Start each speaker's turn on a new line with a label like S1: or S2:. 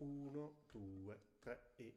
S1: 1, 2, 3 e